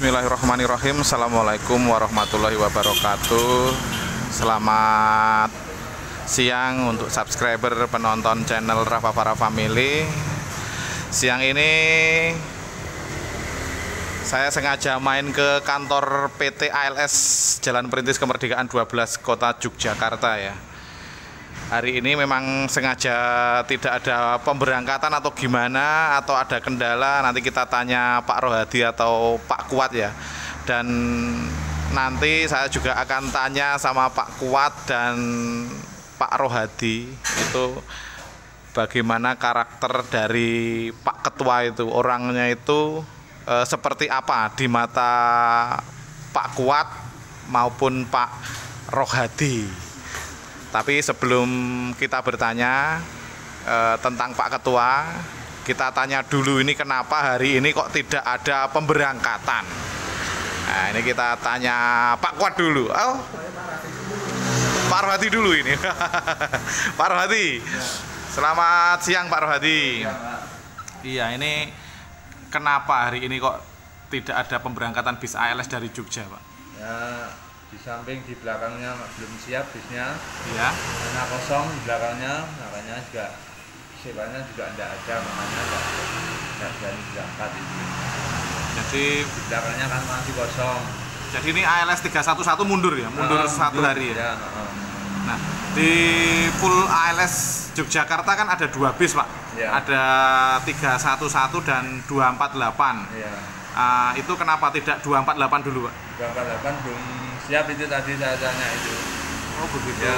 Bismillahirrahmanirrahim. Assalamualaikum warahmatullahi wabarakatuh. Selamat siang untuk subscriber penonton channel Rafa Para Family. Siang ini saya sengaja main ke kantor PT ALS Jalan Perintis Kemerdekaan 12 Kota Yogyakarta ya hari ini memang sengaja tidak ada pemberangkatan atau gimana atau ada kendala nanti kita tanya Pak Rohadi atau Pak Kuat ya. Dan nanti saya juga akan tanya sama Pak Kuat dan Pak Rohadi itu bagaimana karakter dari Pak Ketua itu orangnya itu e, seperti apa di mata Pak Kuat maupun Pak Rohadi tapi sebelum kita bertanya eh, tentang Pak Ketua, kita tanya dulu ini kenapa hari ini kok tidak ada pemberangkatan. Nah, ini kita tanya Pak Kuat dulu. Oh, Pak Rohadi dulu ini. Pak Rohadi. Selamat siang Pak Rohadi. Iya, ini kenapa hari ini kok tidak ada pemberangkatan bis ALS dari Jogja, Pak? Ya, di samping di belakangnya belum siap bisnya Iya. karena kosong di belakangnya makanya juga sewanya juga tidak ada makanya tidak tidak berani berangkat itu Jadi di belakangnya kan masih kosong jadi ini ALS 311 mundur ya, mundur Nah, satu mundur, hari ya. ya. Nah, di pool ALS Yogyakarta kan ada dua bis, Pak. Iya. Ada 311 dan 248. Iya. Ah, itu kenapa tidak 248 dulu, Pak? berangkat delapan belum siap itu tadi saya tanya itu Oh, begitu. ya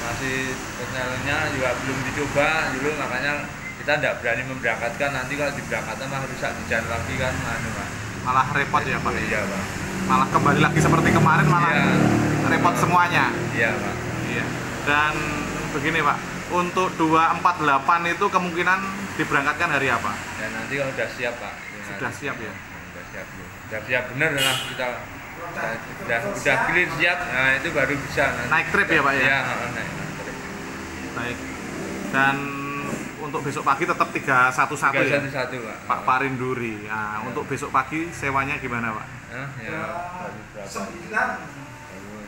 masih penyalurnya juga belum dicoba dulu makanya kita tidak berani memberangkatkan nanti kalau diberangkatkan mah rusak di jalan lagi kan anu Pak. Malah repot ya, Pak. iya Pak Malah kembali lagi seperti kemarin malah Iya. repot semuanya. iya Pak Iya. Dan begini, Pak. Untuk 248 itu kemungkinan diberangkatkan hari apa? ya nanti kalau sudah siap Pak Sudah siap ya? Sudah siap ya. sudah siap benar lah kita sudah sudah, sudah clear siap nah itu baru bisa nanti. Naik trip ya, Pak, ya? iya heeh, naik trip Baik. Dan untuk besok pagi tetap 311 tiga ya? satu satu Pak Pak Parinduri. Nah, untuk besok pagi sewanya gimana, Pak? Ya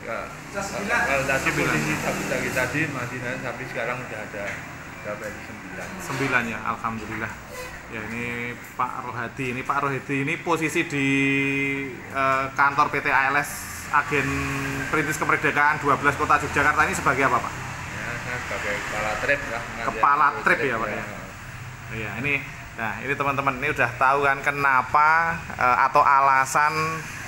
ya, kalau tadi posisi tapi tadi tadi masih tapi sekarang udah ada berapa itu sembilan Sembilan ya, alhamdulillah. Ya ini Pak Rohadi, ini Pak Rohadi ini posisi di eh, kantor PT ALS Agen Perintis Kemerdekaan 12 Kota Yogyakarta ini sebagai apa, Pak? ya saya sebagai kepala trip lah Kepala trip ya, Pak, ya? Iya, ini nah ini teman-teman ini udah tahu kan kenapa eh, atau alasan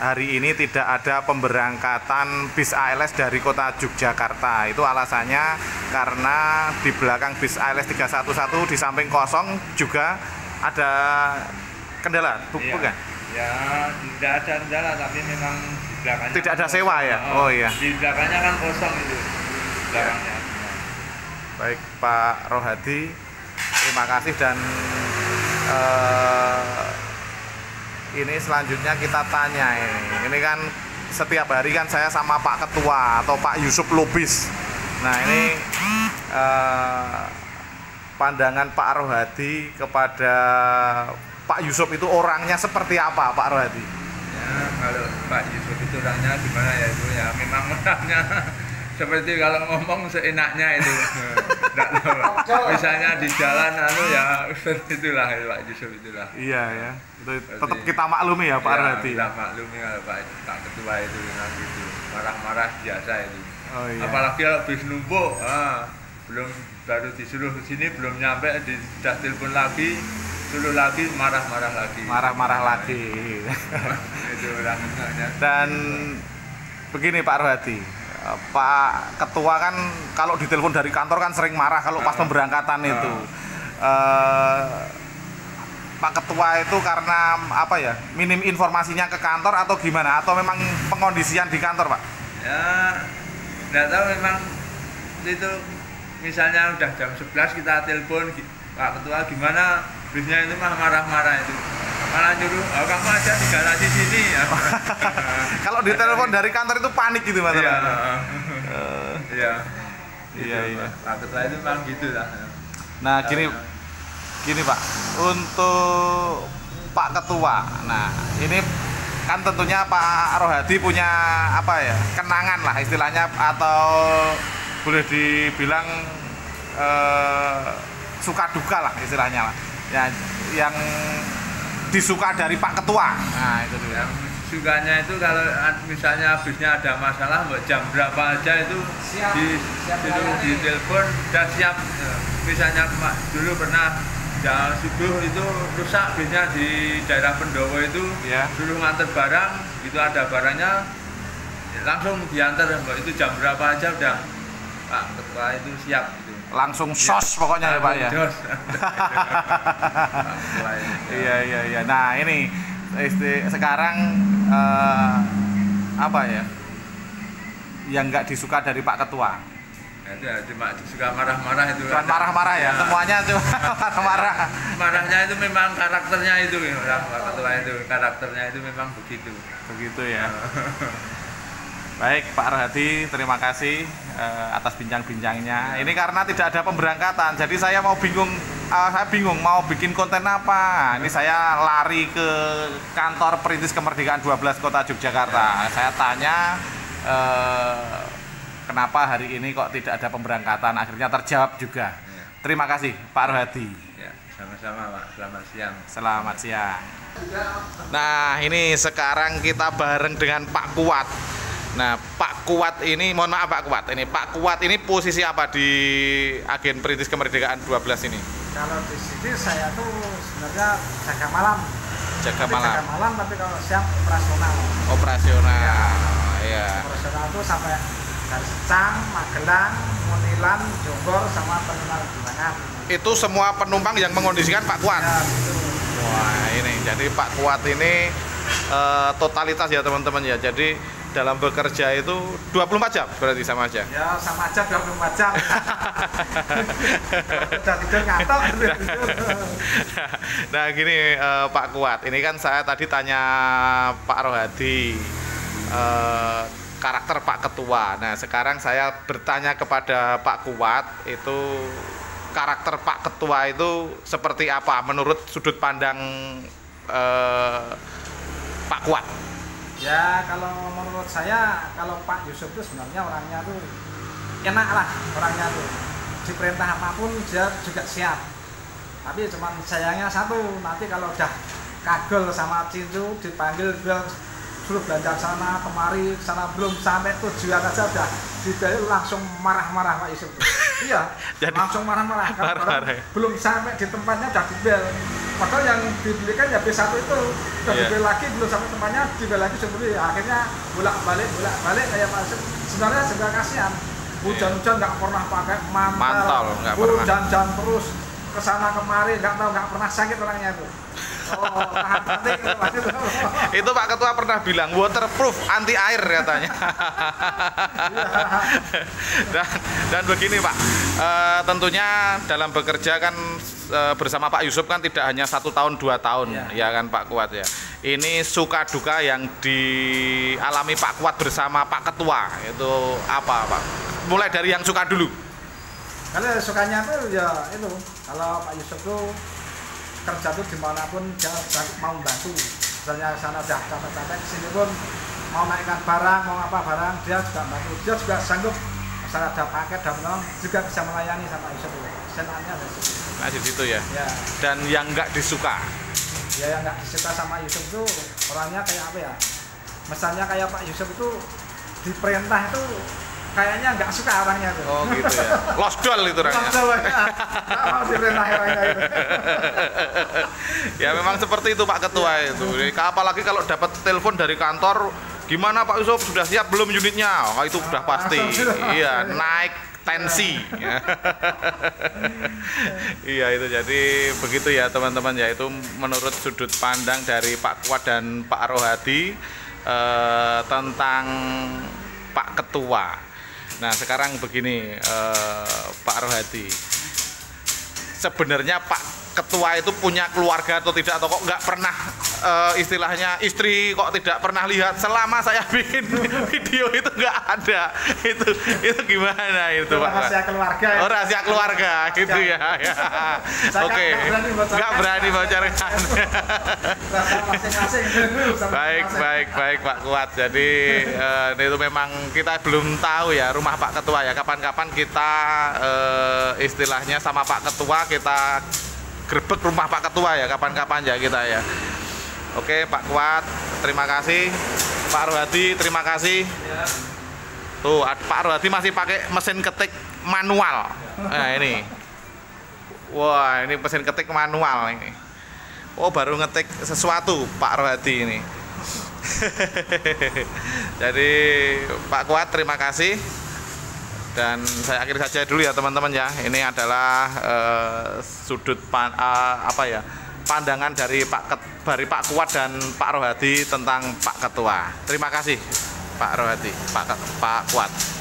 hari ini tidak ada pemberangkatan bis ALS dari kota Yogyakarta. Itu alasannya karena di belakang bis ALS 311 di samping kosong juga ada kendala, bu- Iya. bukan? Ya, tidak ada kendala tapi memang di belakangnya Tidak ada sewa ya? Oh, iya. Di belakangnya kan kosong itu. Belakangnya. Baik Pak Rohadi, terima kasih dan eh, ini selanjutnya kita tanya ini. Ini kan setiap hari kan saya sama Pak Ketua atau Pak Yusuf Lubis. Nah ini eh, pandangan Pak Rohadi kepada Pak Yusuf itu orangnya seperti apa Pak Rohadi? Ya, kalau Pak Yusuf itu orangnya gimana ya itu ya memang orangnya seperti kalau ngomong seenaknya itu. Nggak tahu, Pak. Misalnya di jalan anu ya seperti itulah ya, Pak Yusuf itulah. Iya ya, itu tetap kita maklumi ya Pak ya, Rohadi. Kita maklumi kalau Pak, Pak Ketua itu memang gitu. Marah-marah biasa itu. Oh iya. apalagi kalau bis numpuk ah, belum baru disuruh ke sini belum nyampe di, sudah telepon lagi suruh lagi marah-marah lagi Marah-marah lagi. itu orangnya Dan begini Pak Rohadi, Pak Ketua kan kalau ditelepon dari kantor kan sering marah kalau pas Ah. pemberangkatan itu. Eh, Pak Ketua itu karena apa ya minim informasinya ke kantor atau gimana atau memang pengondisian di kantor Pak? ya nggak tahu memang itu misalnya udah jam 11 kita telepon Pak Ketua gimana? Bisnya itu mah marah-marah itu. Malah nyuruh oh, kamu aja di garasi sini ya Kalau ditelepon dari kantor itu panik gitu Mas. iya. Iya. Iya, Gitu, iya. Pak Ketua itu memang gitu lah Nah gini gini Pak, untuk Pak Ketua, nah ini kan tentunya Pak Rohadi punya apa ya kenangan lah istilahnya atau boleh dibilang eh, suka duka lah istilahnya lah. Ya yang disuka dari Pak Ketua. Nah itu dia. Yang sukanya itu kalau ad- misalnya habisnya ada masalah buat jam berapa aja itu Siap, di siap di, di telepon dan siap. Misalnya dulu pernah jam subuh itu rusak bisnya di daerah Pendowo itu Ya. dulu nganter barang itu ada barangnya langsung diantar itu jam berapa aja udah Pak Ketua itu siap gitu langsung sos pokoknya ya Pak ya itu. Iya iya iya. Nah ini isti- sekarang eh, apa ya? Yang nggak disuka dari Pak Ketua. Itu ya, cuma suka marah-marah itu Cuma marah-marah ya. Semuanya cuma marah-marah. marahnya itu memang karakternya itu ya, orang Pak Ketua itu karakternya itu memang begitu Begitu ya. Baik Pak Rohadi, terima kasih eh, atas bincang-bincangnya. Ini karena tidak ada pemberangkatan, jadi saya mau bingung, eh, saya bingung mau bikin konten apa. Ini saya lari ke kantor Perintis Kemerdekaan 12 Kota Yogyakarta. Saya tanya eh, kenapa hari ini kok tidak ada pemberangkatan. Akhirnya terjawab juga. Terima kasih Pak Rohadi. ya sama-sama Pak selamat siang Selamat siang. Nah, ini sekarang kita bareng dengan Pak Kuat. Nah, Pak Kuat ini, mohon maaf Pak Kuat, ini Pak Kuat ini posisi apa di agen Perintis Kemerdekaan 12 ini? Kalau di sini saya tuh sebenarnya jaga malam. Jaga Tapi malam, Jaga malam tapi kalau siang operasional. operasional. Ya. Operasional itu sampai dari Secang, Magelang, Munilan, Jonggol sama terminal Bilangan. Itu semua penumpang yang mengondisikan Pak Kuat. Ya. Wah, ini jadi Pak Kuat ini eh, totalitas ya teman-teman ya. Jadi dalam bekerja itu 24 jam berarti sama aja. Ya sama aja 24 jam. Udah tidur ngantuk. nah gini eh, Pak Kuat, ini kan saya tadi tanya Pak Rohadi eh, karakter Pak Ketua. Nah sekarang saya bertanya kepada Pak Kuat itu karakter Pak Ketua itu seperti apa menurut sudut pandang eh, Pak Kuat? Ya kalau menurut saya kalau Pak Yusuf itu sebenarnya orangnya tuh enak lah orangnya tuh diperintah apa pun dia juga siap. Tapi cuman sayangnya satu nanti kalau udah kagel sama Cintu dipanggil bilang suruh belanja sana kemari sana belum sampai tujuan aja udah dibeli langsung marah-marah Pak Yusuf. iya, Jadi- langsung marah-marah. Marah-marah orang ya? belum sampai di tempatnya udah dibel. Padahal yang dibelikan ya B1 itu udah Iya. dibel lagi belum sampai tempatnya dibel lagi sendiri akhirnya bolak balik bolak balik kayak Pak Yusuf. Sebenarnya juga kasihan. Hujan-hujan nggak pernah pakai mantel, Mantel, pernah. hujan-hujan terus ke sana kemari nggak tahu nggak pernah sakit orangnya itu. Oh, itu Pak Yusuf. Itu Pak Ketua pernah bilang waterproof anti air katanya. dan, dan begini Pak, eh, tentunya dalam bekerja kan eh, bersama Pak Yusuf kan tidak hanya satu tahun dua tahun ya kan Pak Kuat ya. Ini suka duka yang dialami Pak Kuat bersama Pak Ketua itu apa Pak? Mulai dari yang suka dulu. Kalau sukanya tuh ya itu kalau Pak Yusuf tuh kerja tuh di mana pun dia mau bantu. Misalnya sana udah capek-capek ke sini pun mau naikkan barang, mau apa barang dia juga bantu. Dia juga sanggup misalnya ada paket dan menolong juga bisa melayani sama Yusuf itu. Senangnya dari situ. Nah di situ ya. Ya, Dan yang nggak disuka. ya yang nggak disuka sama Yusuf tuh orangnya kayak apa ya? Misalnya kayak Pak Yusuf itu diperintah itu kayaknya nggak suka orangnya tuh. Oh gitu ya. Lost doll itu orangnya. Langsung aja. Nggak mau diperintah orangnya itu. ya memang seperti itu Pak Ketua itu. Apalagi kalau dapat telepon dari kantor, gimana Pak Yusuf sudah siap belum unitnya? Oh, itu sudah pasti. Iya, naik tensi. Ya. iya itu jadi begitu ya teman-teman ya itu menurut sudut pandang dari Pak Kuat dan Pak Rohadi eh, tentang Pak Ketua. Nah sekarang begini eh, Pak Rohadi sebenarnya Pak ketua itu punya keluarga atau tidak atau kok nggak pernah uh, istilahnya istri kok tidak pernah lihat selama saya bikin video itu nggak ada. Itu itu gimana itu, Pak? rahasia keluarga ya. oh rahasia keluarga gitu ya, ya. Oke. bocorkan. nggak berani bocorkan. Baik baik baik Pak Kuat. Jadi eh, itu memang kita belum tahu ya rumah Pak Ketua ya. Kapan-kapan kita eh, istilahnya sama Pak Ketua kita grebek rumah Pak Ketua ya kapan-kapan ya kita ya. Oke Pak Kuat terima kasih. Pak Rohadi terima kasih. Tuh Pak Rohadi masih pakai mesin ketik manual. Nah ini. Wah ini mesin ketik manual ini. Oh baru ngetik sesuatu Pak Rohadi ini. Jadi Pak Kuat terima kasih dan saya akhiri saja dulu ya teman-teman ya. Ini adalah eh, sudut pan, eh, apa ya pandangan dari Pak Ket- dari Pak Kuat dan Pak Rohadi tentang Pak Ketua. Terima kasih Pak Rohadi Pak Pak Kuat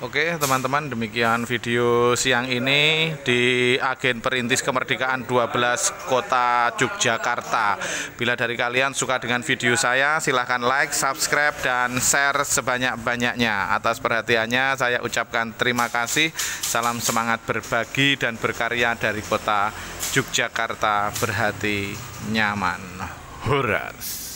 Oke teman-teman demikian video siang ini di agen perintis kemerdekaan 12 kota Yogyakarta. Bila dari kalian suka dengan video saya silahkan like, subscribe, dan share sebanyak-banyaknya. Atas perhatiannya saya ucapkan terima kasih. Salam semangat berbagi dan berkarya dari kota Yogyakarta. Berhati nyaman. Horas